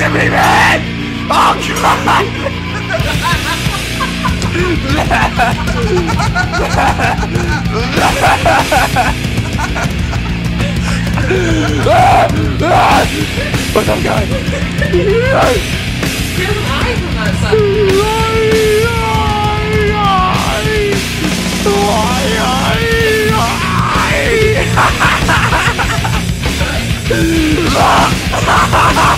to me, man! Oh, God! What's up, guys? He has an eye from that. Ah! ha ha ha!